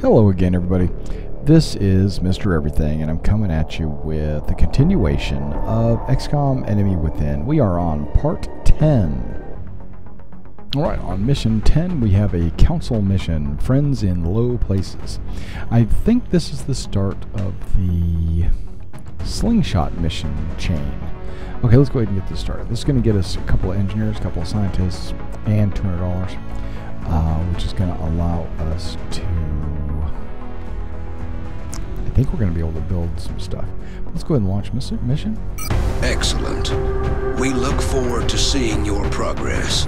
Hello again, everybody. This is Mr. Everything, and I'm coming at you with the continuation of XCOM Enemy Within. We are on part 10. Alright, on mission 10, we have a council mission Friends in Low Places. I think this is the start of the slingshot mission chain. Okay, let's go ahead and get this started. This is going to get us a couple of engineers, a couple of scientists, and $200, uh, which is going to allow us to think we're going to be able to build some stuff. Let's go ahead and launch mission. Excellent. We look forward to seeing your progress.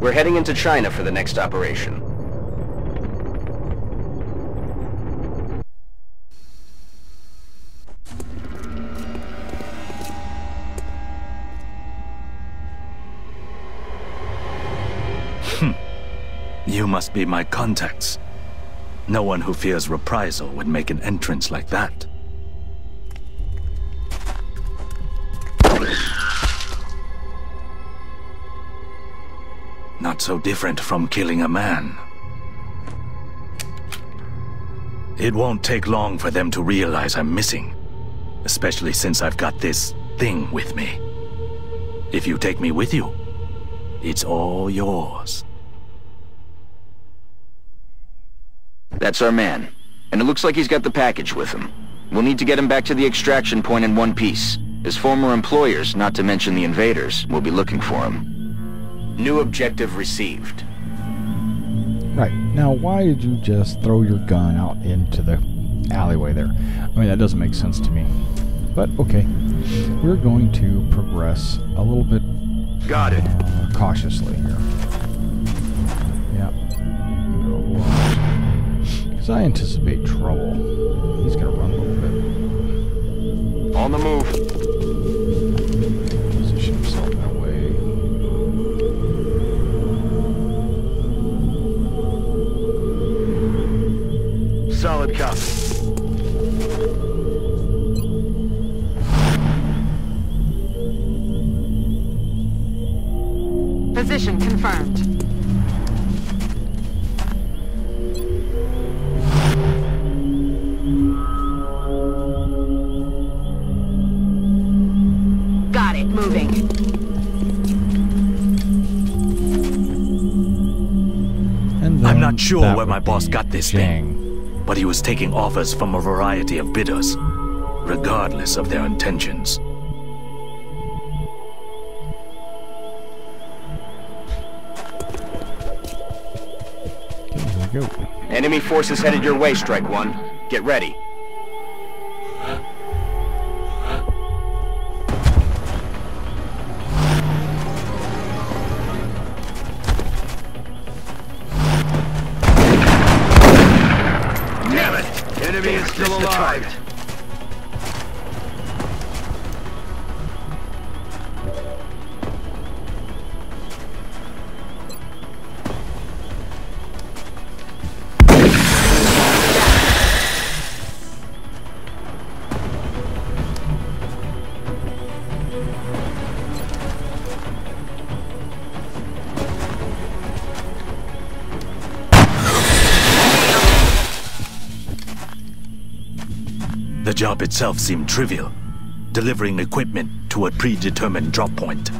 We're heading into China for the next operation. You must be my contacts. No one who fears reprisal would make an entrance like that. Not so different from killing a man. It won't take long for them to realize I'm missing. Especially since I've got this thing with me. If you take me with you, it's all yours. That's our man. And it looks like he's got the package with him. We'll need to get him back to the extraction point in one piece. His former employers, not to mention the invaders, will be looking for him. New objective received. Right. Now, why did you just throw your gun out into the alleyway there? I mean, that doesn't make sense to me. But, okay. We're going to progress a little bit Got it. Uh, cautiously here. Because I anticipate trouble. He's going to run a little bit. On the move. Position himself that way. Solid copy. Position confirmed. Sure that where my boss got this Jang. thing, but he was taking offers from a variety of bidders, regardless of their intentions. Okay, here we go. Enemy forces headed your way, Strike One. Get ready. Itself seemed trivial, delivering equipment to a predetermined drop point.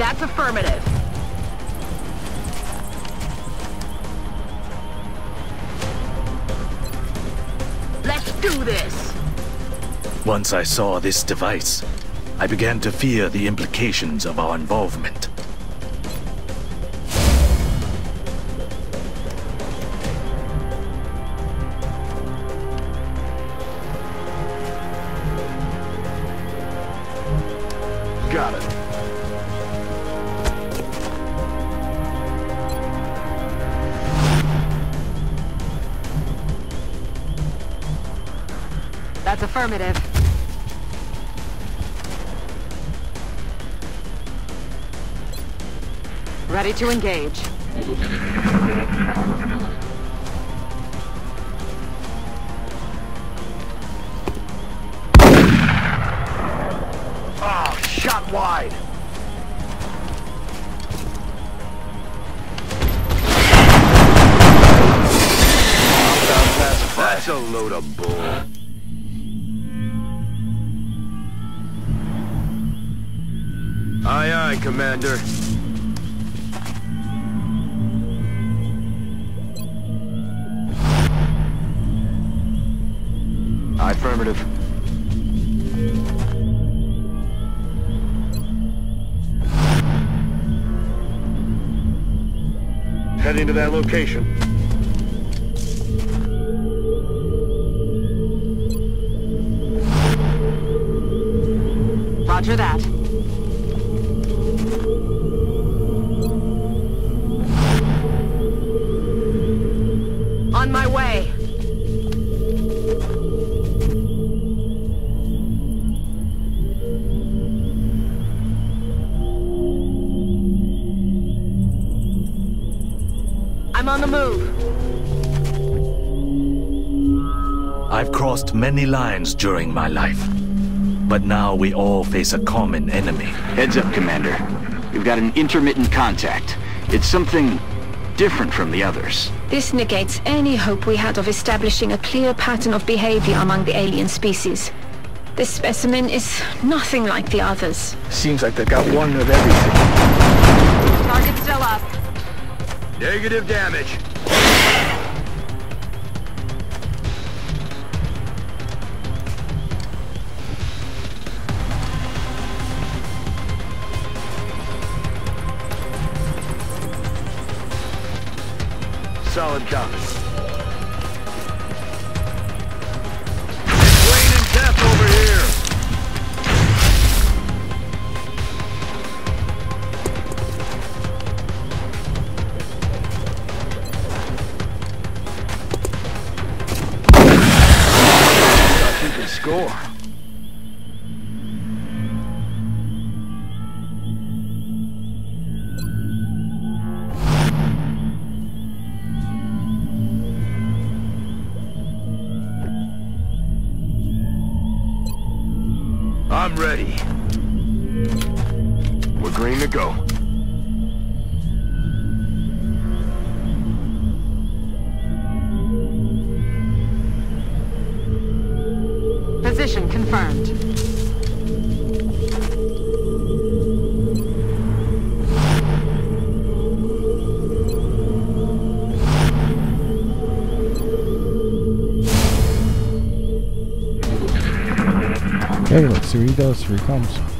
That's affirmative. Let's do this! Once I saw this device, I began to fear the implications of our involvement. That's affirmative. Ready to engage. Oh, shot wide. That's a load of bull. Commander. Affirmative. Heading to that location. Roger that. I'm on the move. I've crossed many lines during my life. But now we all face a common enemy. Heads up, Commander. We've got an intermittent contact. It's something different from the others. This negates any hope we had of establishing a clear pattern of behavior among the alien species. This specimen is nothing like the others. Seems like they've got one of everything. Target still up. Negative damage. Solid copy. Green to go. Position confirmed. Okay, let's see what he does. Here he comes.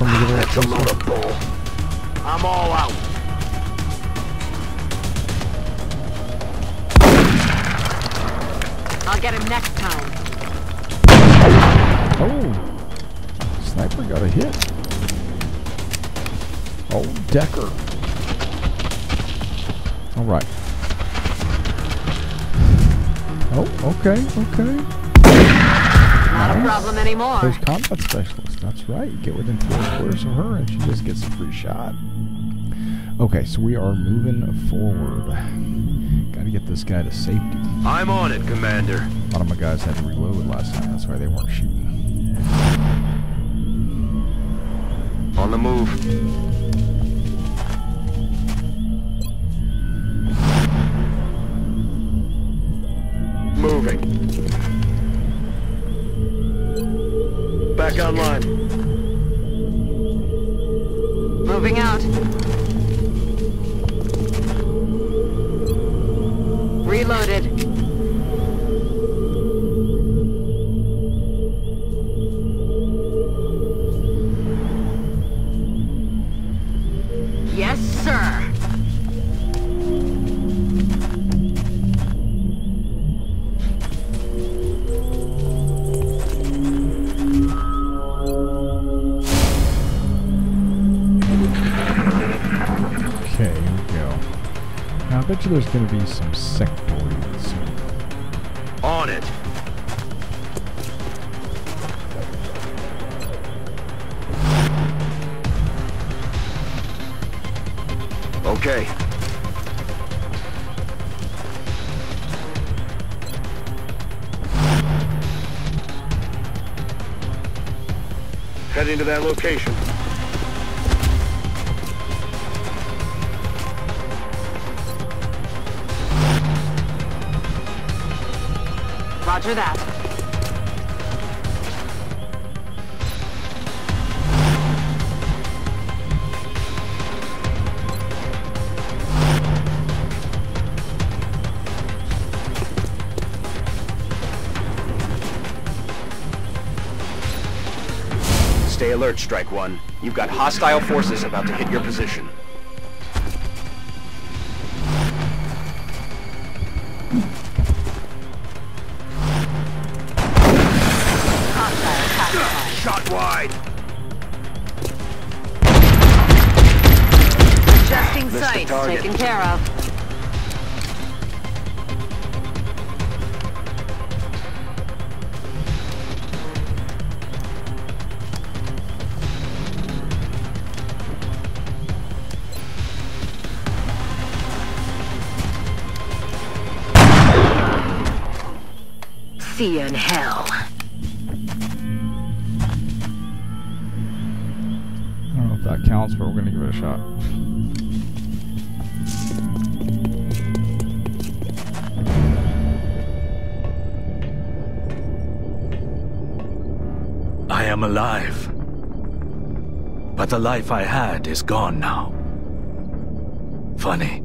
Wait for him to get That's a it load of bull. I'm all out. I'll get him next time. Oh! Sniper got a hit. Oh, Decker. Alright. Oh, okay, okay. Not a problem anymore. There's combat specialist. That's right. You get within four squares of her and she just gets a free shot. Okay, so we are moving forward. Gotta get this guy to safety. I'm on it, Commander. A lot of my guys had to reload last time. That's why they weren't shooting. On the move. Moving. Back online. Moving out. Reloaded. Bet you there's going to be some sectoids. On it. Okay. Heading to that location. Roger that. Stay alert, Strike One. You've got hostile forces about to hit your position. See you in hell. I don't know if that counts, but we're going to give it a shot. I am alive. But the life I had is gone now. Funny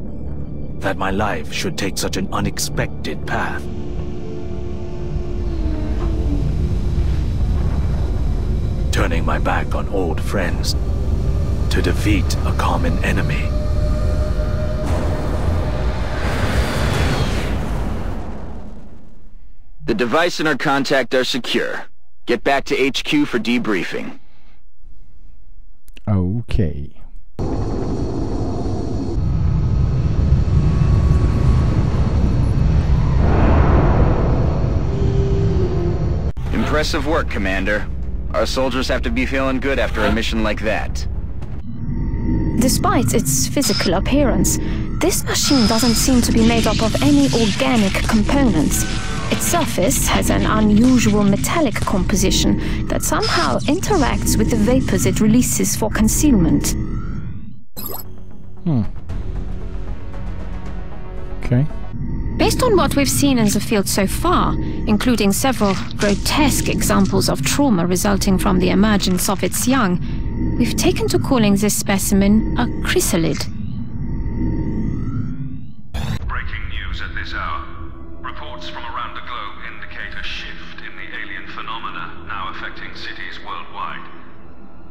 that my life should take such an unexpected path. Turning my back on old friends to defeat a common enemy. The device and our contact are secure. Get back to HQ for debriefing. Okay. Impressive work, Commander. Our soldiers have to be feeling good after a mission like that. Despite its physical appearance, this machine doesn't seem to be made up of any organic components. Its surface has an unusual metallic composition that somehow interacts with the vapors it releases for concealment. Hmm. Okay. Based on what we've seen in the field so far, including several grotesque examples of trauma resulting from the emergence of its young, we've taken to calling this specimen a chrysalid. Breaking news at this hour. Reports from around the globe indicate a shift in the alien phenomena now affecting cities worldwide.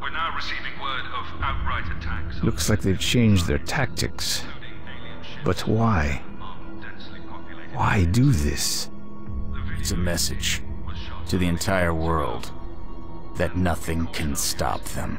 We're now receiving word of outright attacks. Looks like they've changed their tactics. including alien ships But why? Why do this? It's a message to the entire world that nothing can stop them.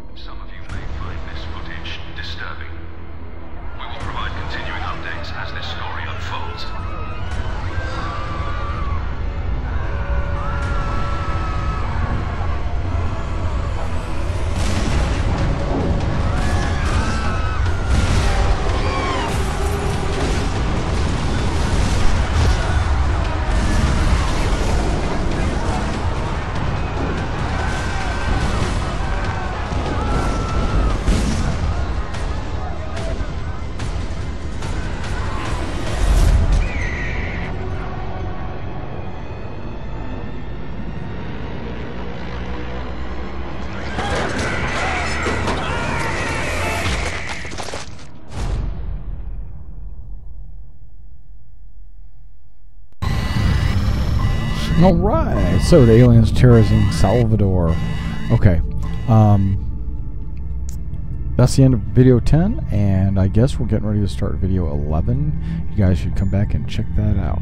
All right. So the aliens terrorizing Salvador. Okay. Um, that's the end of video 10, and I guess we're getting ready to start video 11. You guys should come back and check that out.